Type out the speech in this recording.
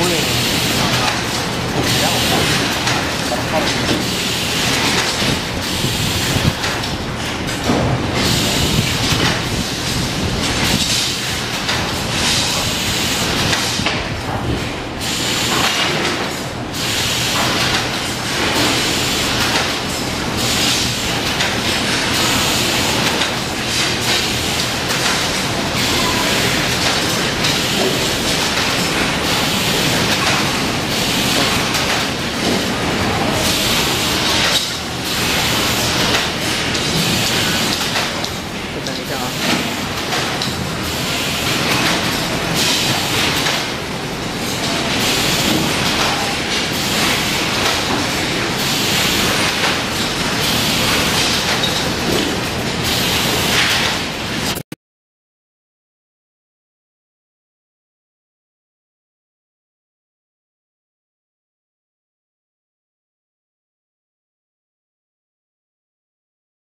win.